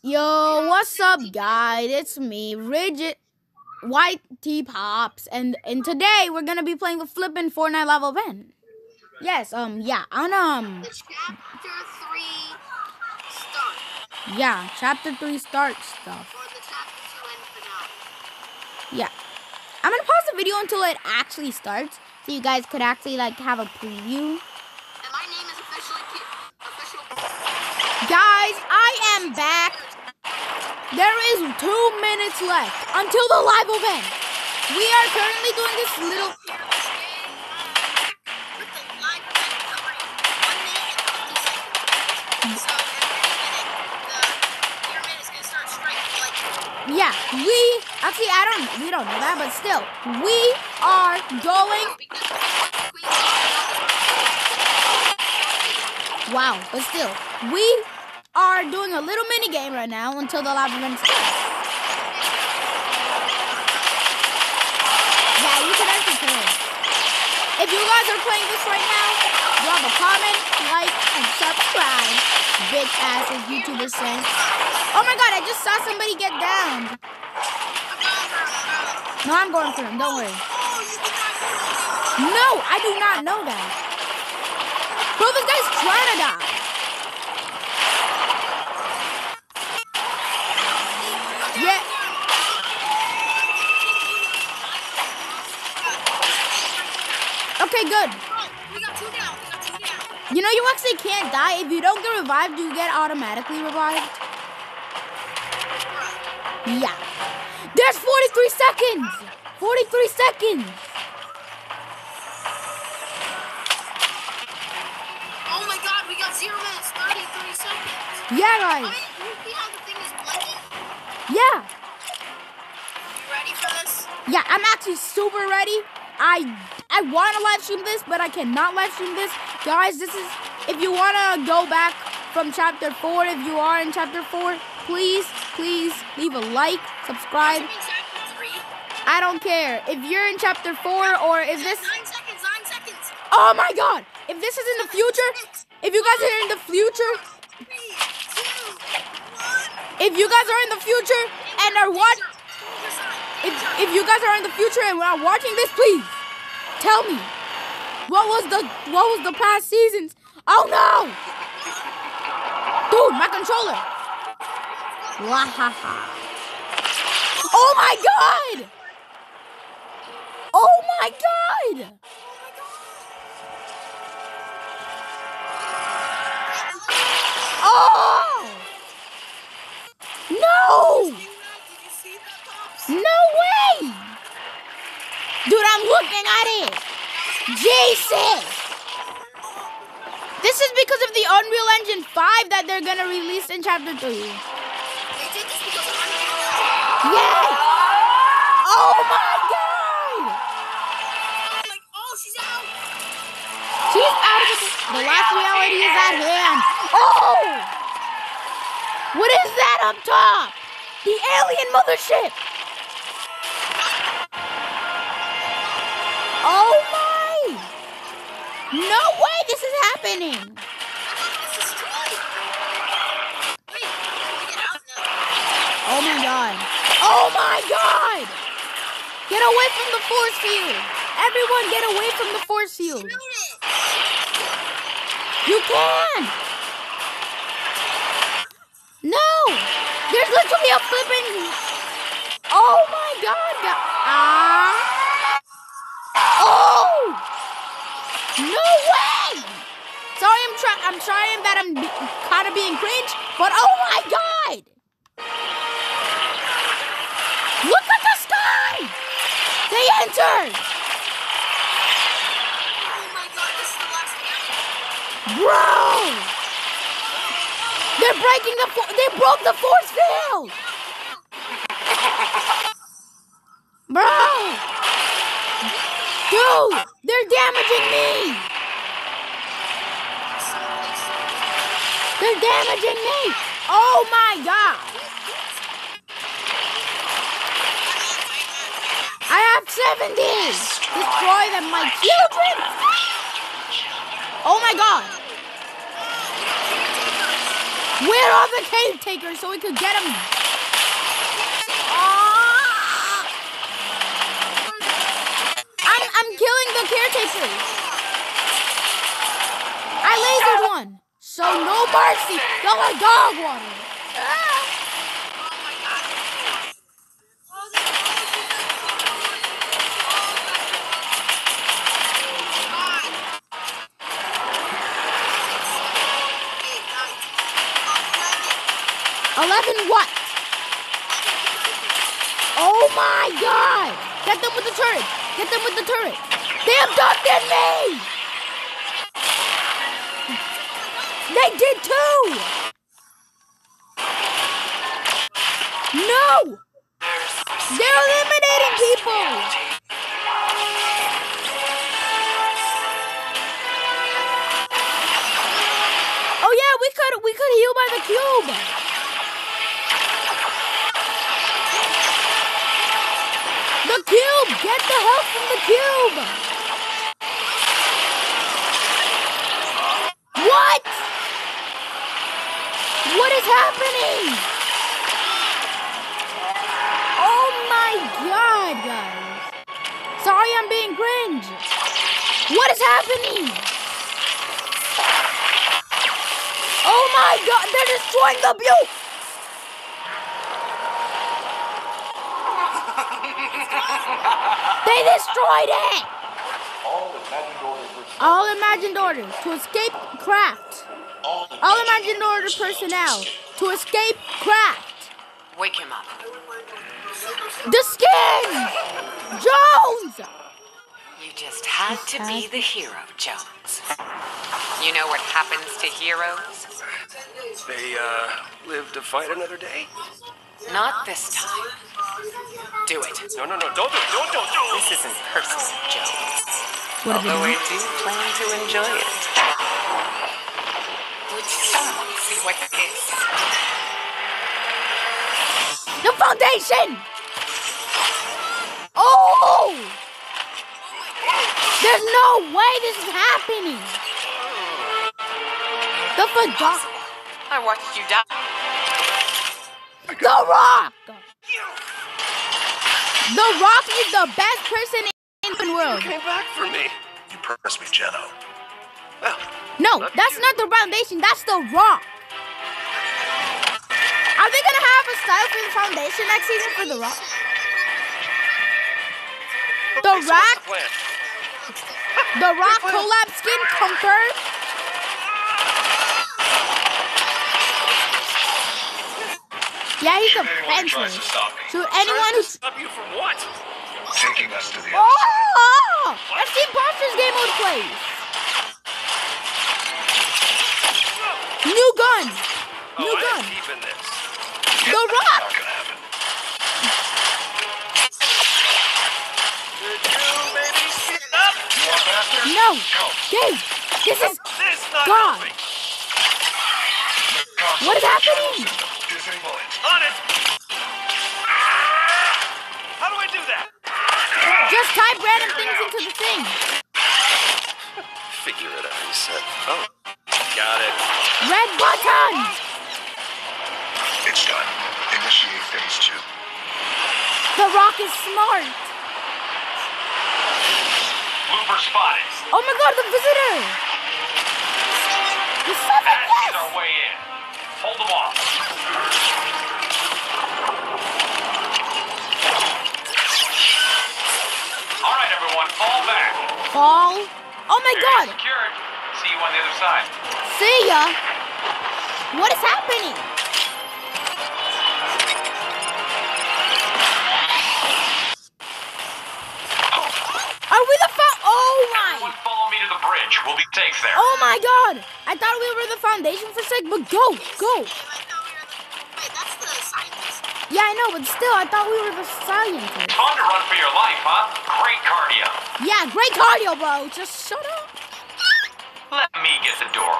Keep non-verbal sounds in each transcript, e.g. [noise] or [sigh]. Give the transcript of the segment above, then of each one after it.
Yo, what's up, guys? It's me, Rigid White T Pops, and and today we're gonna be playing the flippin' Fortnite level pen. Yes, um, yeah, on um, The chapter three start yeah, chapter three start stuff. or the chapter two end finale. Yeah, I'm gonna pause the video until it actually starts, so you guys could actually like have a preview. And my name is officially official. Guys, I am back. There is two minutes left until the live event. We are currently doing this little. Yeah, we actually I don't we don't know that, but still, we are going. Wow, but still, we are doing a little mini game right now until the live event starts. Yeah, you can actually play. If you guys are playing this right now, drop a comment, like, and subscribe. Bitch ass as YouTubers say. Oh my god, I just saw somebody get down. No, I'm going for him. Don't worry. No, I do not know that. Bro, this guy's trying to die. Yeah. Okay, good. We got two down. We got two down. You know you actually can't die. If you don't get revived, you get automatically revived. Yeah. There's 43 seconds. 43 seconds. Oh my god, we got zero minutes, 33 seconds. Yeah, I guys. mean, you see how the thing is blinking? Yeah. You ready for this? Yeah, I'm actually super ready. I I want to live stream this, but I cannot live stream this. Guys, this is if you want to go back from chapter 4, if you are in chapter 4, please, please leave a like, subscribe. Give me chapter three. I don't care. If you're in chapter 4 or is this Nine seconds, nine seconds. Oh my god. If this is in the future, if you guys are in the future, Three, two, one. if you guys are in the future and are watching... if if you guys are in the future and are watching this, please tell me what was the what was the past seasons? Oh no, dude, my controller. Wahaha. Oh my god. Oh my god. Oh no. No looking at it. Jesus! This is because of the Unreal Engine 5 that they're gonna release in Chapter 3. They did this because of Unreal. Yes! Oh my god! Like, oh, she's out. She's out of the, the last reality is at hand. Oh! What is that up top? The alien mothership! Oh my! No way this is happening! Oh my god. Oh my god! Get away from the force field! Everyone get away from the force field! You can! No! There's literally a flipping. Oh my god! Ah! No way! Sorry, I'm trying. I'm trying that I'm be- kind of being cringe, but oh my god! Look at the sky! They entered! Oh my god, this is the last round. Bro! They're breaking the they broke the force field! [laughs] Bro! Dude! They're damaging me! They're damaging me! Oh my god! I have 70! Destroy them, my children! Oh my god! Where are the cave takers so we could get them? Ah! I'm I'm killing the caretakers. I lasered one. So no mercy. Y'all are dog water. Eleven what? Oh my god! Get them with the turret! Get them with the turret! They abducted me! They did too! No! They're eliminating people! Oh yeah, we could we could heal by the cube. Cube! Get the help from the cube! What? What is happening? Oh my god, guys. Sorry I'm being cringe. What is happening? Oh my god, they're destroying the butte! They destroyed it! All imagined order personnel. All imagined orders to escape craft. All imagined order personnel to escape craft. Wake him up. The skin! Jones! You just had to be the hero, Jones. You know what happens to heroes? They, uh, live to fight another day? Not this time. Do it. No, no, no, don't do it, don't, don't, don't! This isn't personal, Jones. What are they Although I do plan to enjoy it. Would someone see what it is? The foundation! Oh! There's no way this is happening! The foundation. I watched you die. The Rock! The Rock is the best person in the world. You Came back for me. You promised me Jello. Well, No, that's not the foundation. That's the Rock. Are they gonna have a style for the foundation next season for the Rock? The okay, so Rock, the the Rock collab skin confirmed. Yeah, he's a Anyone fencer. to. So anyone who's Stop you from what? Taking us to the other side. oh, that's the imposters game mode plays. New gun, Oh, new I gun. am keeping this. The Rock. Not gonna happen. Did you maybe speak up? You want faster? No, Go. Dave, this is This not God. helping. What is happening? System. Disable. On it. Ah! How do I do that? just type random things into the thing. Figure it out, he said. Oh, got it. Red button. It's done. Initiate phase two. The Rock is smart. Looper spotted. Oh my God, the visitor. The seven That is yes. our way Fall. Oh my God. Secured. See you on the other side. See ya. What is happening? Are we the fa- Oh my! Everyone follow me to the bridge. We'll be safe there. Oh my God! I thought we were the foundation for sec, but go, go. I thought we were the. Wait, that's the scientist. Yeah, I know, but still, I thought we were the scientists. Fun to run for your life, huh? Great cardio. Yeah, great cardio, bro. Just shut up. Let me get the door.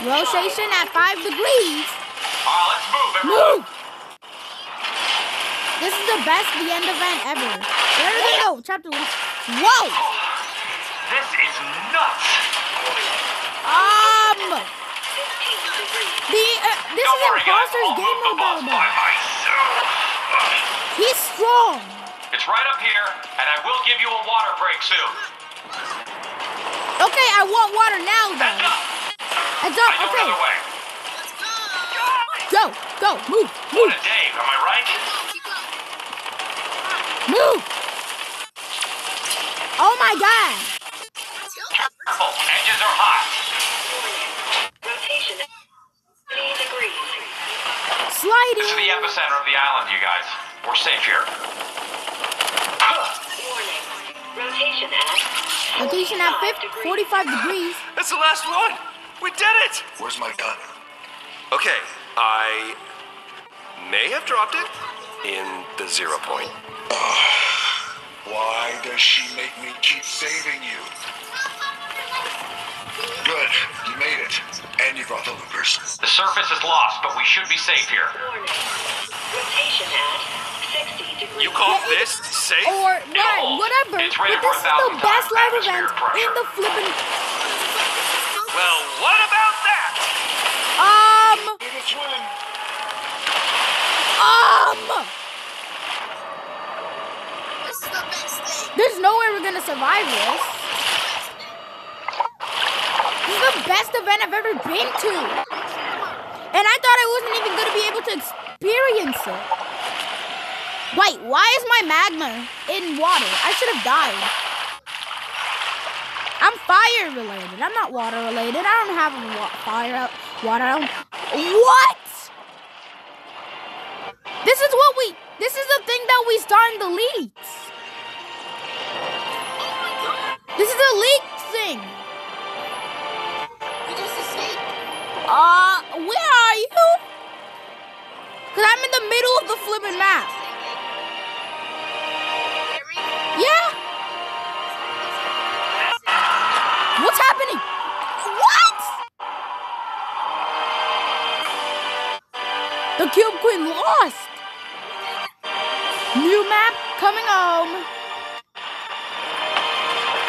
Rotation at five degrees. Alright, let's move, everyone. Move! This is the best the end event ever. There we go, chapter one. Whoa! This is nuts. Um, the uh, this Don't is worry, imposter's game mode boss battle by mode. myself. He's strong. It's right up here, and I will give you a water break soon. Okay, I want water now though. up. Heads up. go Okay, way. Let's go. go, go, move, What move, a Dave, am I right? Keep going, keep going. move. Oh my God. Careful, are hot. Sliding. This is the epicenter of the island, you guys. We're safe here. Warning. Rotation at Rotation at 50, 45 degrees. That's the last one. We did it. Where's my gun? Okay, I may have dropped it in the zero point. Why does she make me keep saving you? And you brought the loopers. The surface is lost, but we should be safe here. warning. Rotation at 60 degrees. You call this safe? Or right, whatever. It's But this is the best live event pressure. in the flippin' Well, what about that? um Need a swim. um. This is the best thing. There's no way we're gonna survive this. Best event I've ever been to. And I thought I wasn't even gonna be able to experience it. Wait, why is my magma in water? I should have died. I'm fire related. I'm not water related. I don't have wa- fire out water. I What? This is what we. This is the thing that we saw in the leaks. This is a leak Uh, where are you? Cause I'm in the middle of the flipping map. Yeah. What's happening? What? The Cube Queen lost. New map coming home.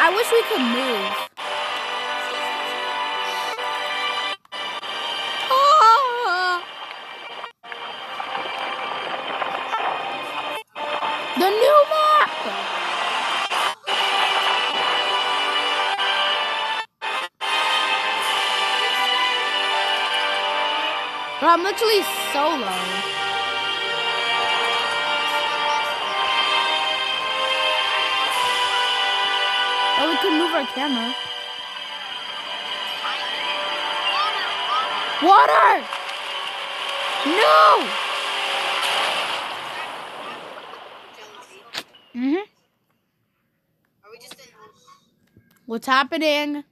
I wish we could move. Bro, I'm literally solo. Oh, we could move our camera. Water! No! Mm-hmm. Are we just in? What's happening?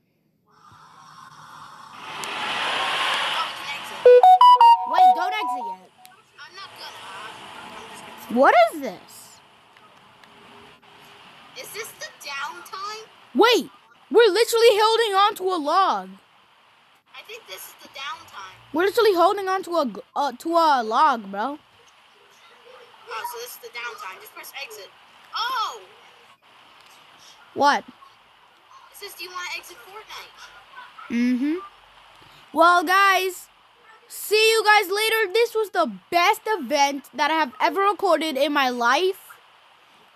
What is this? Is this the downtime? Wait, we're literally holding on to a log. I think this is the downtime. We're literally holding on to a uh, to a log, bro. Oh, so this is the downtime. Just press exit. Oh! What? It says, do you want to exit Fortnite? Mm-hmm. Well, guys, see you guys later. This was the best event that I have ever recorded in my life.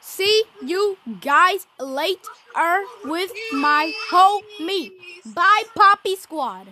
See you guys later with my homie. Bye, Poppy Squad.